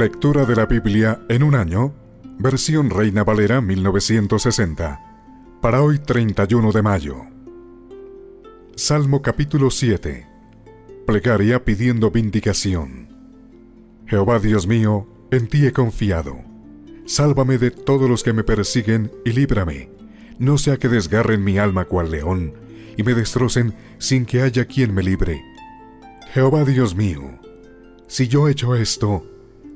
Lectura de la Biblia en un año, versión Reina Valera 1960, para hoy 31 de mayo. Salmo capítulo 7. Plegaria pidiendo vindicación. Jehová Dios mío, en ti he confiado. Sálvame de todos los que me persiguen y líbrame. No sea que desgarren mi alma cual león y me destrocen sin que haya quien me libre. Jehová Dios mío, si yo he hecho esto,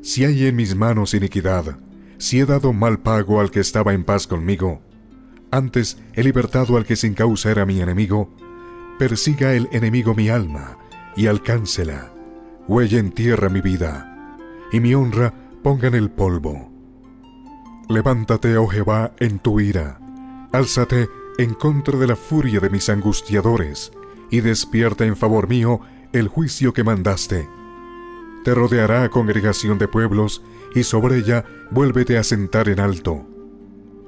si hay en mis manos iniquidad, si he dado mal pago al que estaba en paz conmigo, antes he libertado al que sin causa era mi enemigo, persiga el enemigo mi alma y alcáncela, huelle en tierra mi vida, y mi honra ponga en el polvo. Levántate, oh Jehová, en tu ira, álzate en contra de la furia de mis angustiadores, y despierta en favor mío el juicio que mandaste te rodeará congregación de pueblos, y sobre ella vuélvete a sentar en alto.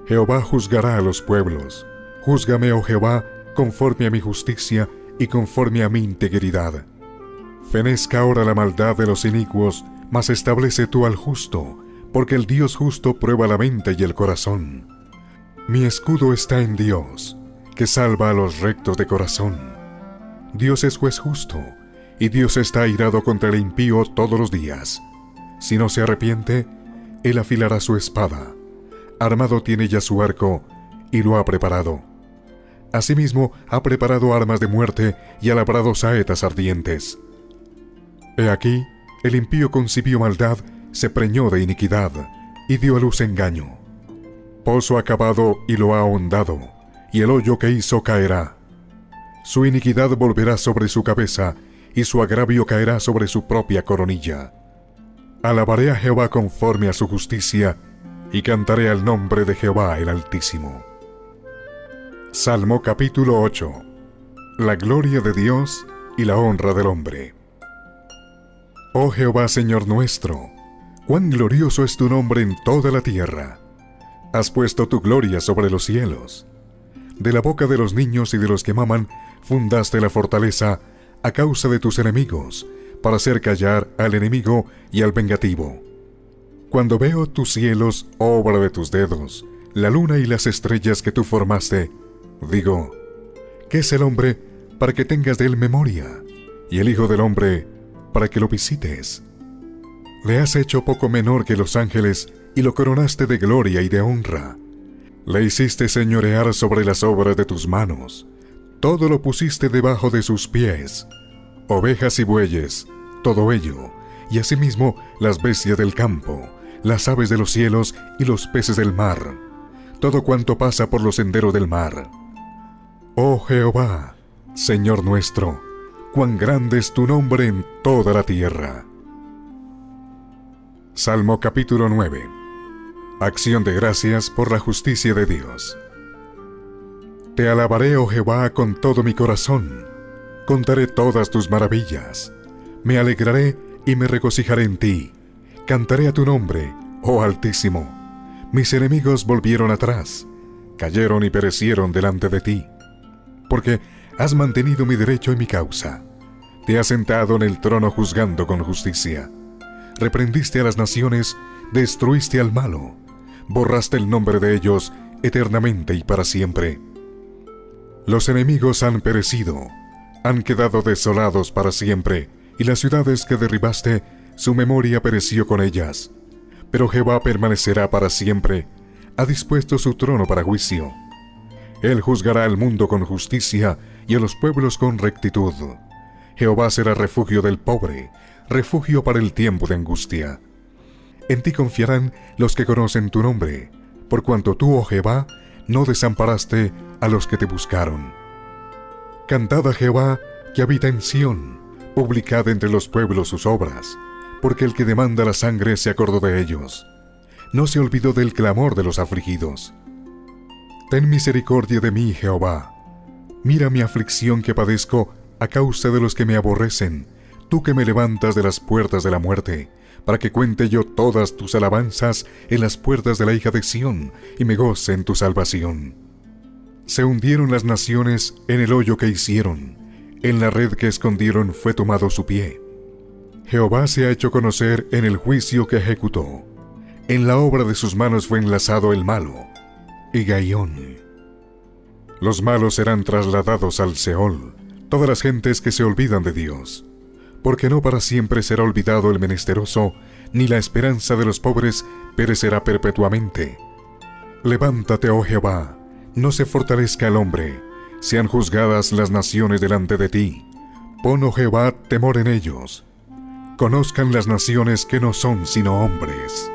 Jehová juzgará a los pueblos. Júzgame, oh Jehová, conforme a mi justicia y conforme a mi integridad. Fenezca ahora la maldad de los inicuos, mas establece tú al justo, porque el Dios justo prueba la mente y el corazón. Mi escudo está en Dios, que salva a los rectos de corazón. Dios es juez justo, y Dios está airado contra el impío todos los días. Si no se arrepiente, él afilará su espada. Armado tiene ya su arco, y lo ha preparado. Asimismo, ha preparado armas de muerte y ha labrado saetas ardientes. He aquí, el impío concibió maldad, se preñó de iniquidad, y dio a luz engaño. Pozo acabado y lo ha ahondado, y el hoyo que hizo caerá. Su iniquidad volverá sobre su cabeza, y su agravio caerá sobre su propia coronilla. Alabaré a Jehová conforme a su justicia, y cantaré al nombre de Jehová el Altísimo. Salmo capítulo 8. La gloria de Dios y la honra del hombre. Oh Jehová Señor nuestro, cuán glorioso es tu nombre en toda la tierra. Has puesto tu gloria sobre los cielos. De la boca de los niños y de los que maman, fundaste la fortaleza a causa de tus enemigos, para hacer callar al enemigo y al vengativo. Cuando veo tus cielos, obra de tus dedos, la luna y las estrellas que tú formaste, digo, ¿qué es el hombre para que tengas de él memoria? Y el Hijo del Hombre para que lo visites. Le has hecho poco menor que los ángeles y lo coronaste de gloria y de honra. Le hiciste señorear sobre las obras de tus manos todo lo pusiste debajo de sus pies, ovejas y bueyes, todo ello, y asimismo las bestias del campo, las aves de los cielos y los peces del mar, todo cuanto pasa por los senderos del mar. Oh Jehová, Señor nuestro, cuán grande es tu nombre en toda la tierra. Salmo capítulo 9. Acción de gracias por la justicia de Dios. Te alabaré, oh Jehová, con todo mi corazón. Contaré todas tus maravillas. Me alegraré y me regocijaré en ti. Cantaré a tu nombre, oh Altísimo. Mis enemigos volvieron atrás, cayeron y perecieron delante de ti. Porque has mantenido mi derecho y mi causa. Te has sentado en el trono juzgando con justicia. Reprendiste a las naciones, destruiste al malo, borraste el nombre de ellos eternamente y para siempre los enemigos han perecido, han quedado desolados para siempre, y las ciudades que derribaste, su memoria pereció con ellas. Pero Jehová permanecerá para siempre, ha dispuesto su trono para juicio. Él juzgará al mundo con justicia y a los pueblos con rectitud. Jehová será refugio del pobre, refugio para el tiempo de angustia. En ti confiarán los que conocen tu nombre, por cuanto tú, oh Jehová, no desamparaste a los que te buscaron. Cantad a Jehová que habita en Sión, publicad entre los pueblos sus obras, porque el que demanda la sangre se acordó de ellos. No se olvidó del clamor de los afligidos. Ten misericordia de mí, Jehová. Mira mi aflicción que padezco a causa de los que me aborrecen, tú que me levantas de las puertas de la muerte, para que cuente yo todas tus alabanzas en las puertas de la hija de Sión y me goce en tu salvación. Se hundieron las naciones en el hoyo que hicieron, en la red que escondieron fue tomado su pie. Jehová se ha hecho conocer en el juicio que ejecutó. En la obra de sus manos fue enlazado el malo y Gaión. Los malos serán trasladados al Seol, todas las gentes que se olvidan de Dios, porque no para siempre será olvidado el menesteroso, ni la esperanza de los pobres perecerá perpetuamente. Levántate, oh Jehová, no se fortalezca el hombre, sean juzgadas las naciones delante de ti. Pon, oh Jehová, temor en ellos. Conozcan las naciones que no son sino hombres.